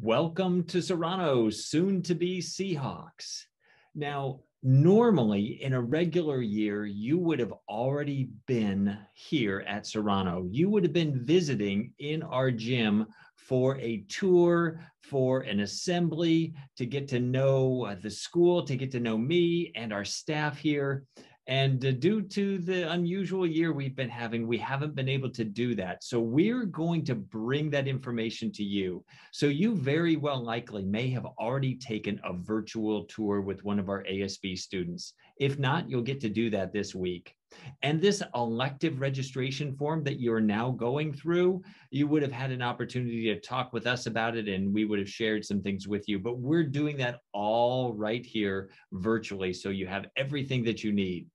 Welcome to Serrano, soon to be Seahawks. Now, normally in a regular year, you would have already been here at Serrano. You would have been visiting in our gym for a tour, for an assembly, to get to know uh, the school, to get to know me and our staff here. And uh, due to the unusual year we've been having, we haven't been able to do that. So we're going to bring that information to you. So you very well likely may have already taken a virtual tour with one of our ASB students. If not, you'll get to do that this week. And this elective registration form that you're now going through, you would have had an opportunity to talk with us about it and we would have shared some things with you. But we're doing that all right here virtually. So you have everything that you need.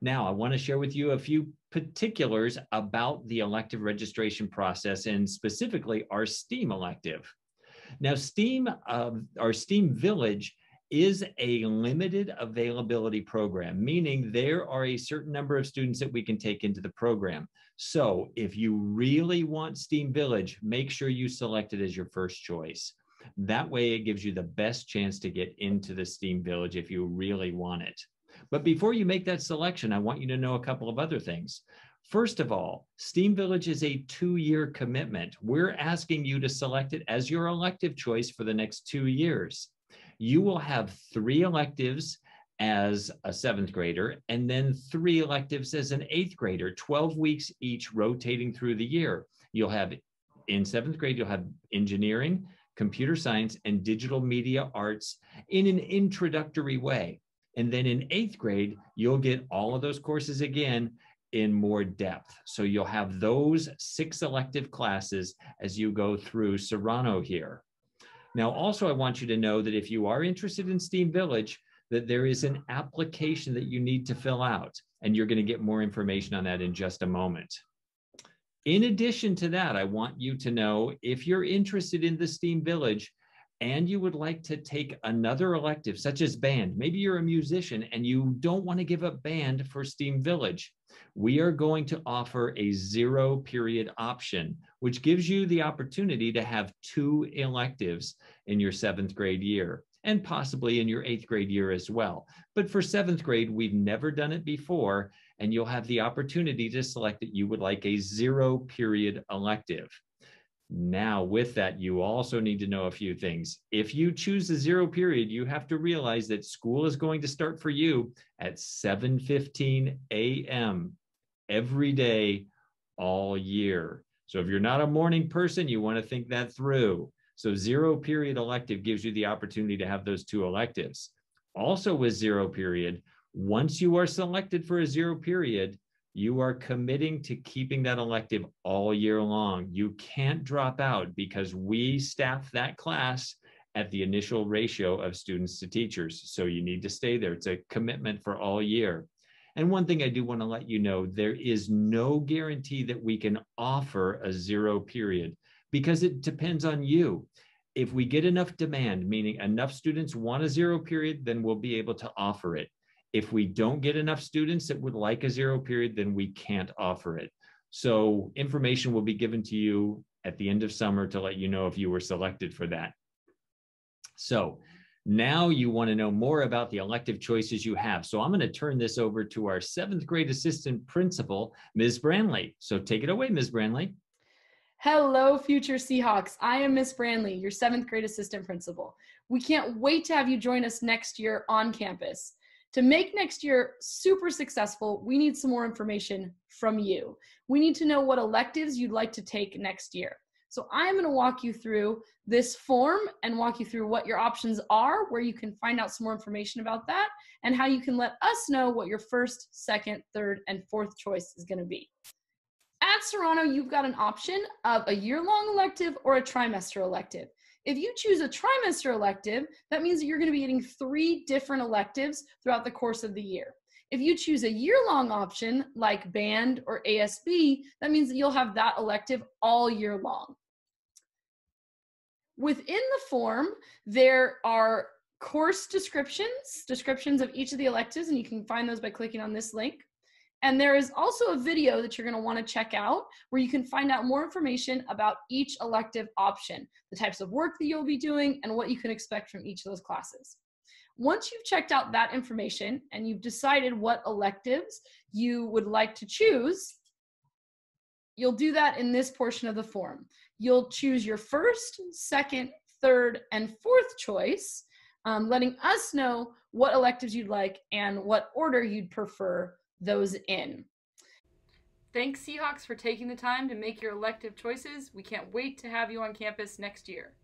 Now, I want to share with you a few particulars about the elective registration process and specifically our STEAM elective. Now, STEAM, uh, our STEAM Village is a limited availability program, meaning there are a certain number of students that we can take into the program. So if you really want STEAM Village, make sure you select it as your first choice. That way it gives you the best chance to get into the STEAM Village if you really want it. But before you make that selection, I want you to know a couple of other things. First of all, STEAM Village is a two-year commitment. We're asking you to select it as your elective choice for the next two years. You will have three electives as a seventh grader and then three electives as an eighth grader, 12 weeks each rotating through the year. You'll have in seventh grade, you'll have engineering, computer science, and digital media arts in an introductory way. And then in eighth grade, you'll get all of those courses again in more depth. So you'll have those six elective classes as you go through Serrano here. Now, also, I want you to know that if you are interested in STEAM Village, that there is an application that you need to fill out, and you're going to get more information on that in just a moment. In addition to that, I want you to know if you're interested in the STEAM Village, and you would like to take another elective, such as band, maybe you're a musician and you don't want to give up band for STEAM Village, we are going to offer a zero period option, which gives you the opportunity to have two electives in your seventh grade year and possibly in your eighth grade year as well. But for seventh grade, we've never done it before, and you'll have the opportunity to select that you would like a zero period elective. Now, with that, you also need to know a few things. If you choose the zero period, you have to realize that school is going to start for you at 7:15 a.m. every day all year. So if you're not a morning person, you want to think that through. So zero period elective gives you the opportunity to have those two electives. Also with zero period, once you are selected for a zero period, you are committing to keeping that elective all year long. You can't drop out because we staff that class at the initial ratio of students to teachers. So you need to stay there. It's a commitment for all year. And one thing I do want to let you know, there is no guarantee that we can offer a zero period because it depends on you. If we get enough demand, meaning enough students want a zero period, then we'll be able to offer it. If we don't get enough students that would like a zero period, then we can't offer it. So information will be given to you at the end of summer to let you know if you were selected for that. So now you want to know more about the elective choices you have. So I'm going to turn this over to our seventh grade assistant principal, Ms. Branley. So take it away, Ms. Branley. Hello, future Seahawks. I am Miss Branley, your seventh grade assistant principal. We can't wait to have you join us next year on campus. To make next year super successful, we need some more information from you. We need to know what electives you'd like to take next year. So I'm going to walk you through this form and walk you through what your options are, where you can find out some more information about that, and how you can let us know what your first, second, third, and fourth choice is going to be. At Serrano, you've got an option of a year-long elective or a trimester elective. If you choose a trimester elective, that means that you're going to be getting three different electives throughout the course of the year. If you choose a year long option like band or ASB, that means that you'll have that elective all year long. Within the form, there are course descriptions, descriptions of each of the electives, and you can find those by clicking on this link. And there is also a video that you're going to want to check out where you can find out more information about each elective option, the types of work that you'll be doing, and what you can expect from each of those classes. Once you've checked out that information and you've decided what electives you would like to choose, you'll do that in this portion of the form. You'll choose your first, second, third, and fourth choice, um, letting us know what electives you'd like and what order you'd prefer those in. Thanks, Seahawks, for taking the time to make your elective choices. We can't wait to have you on campus next year.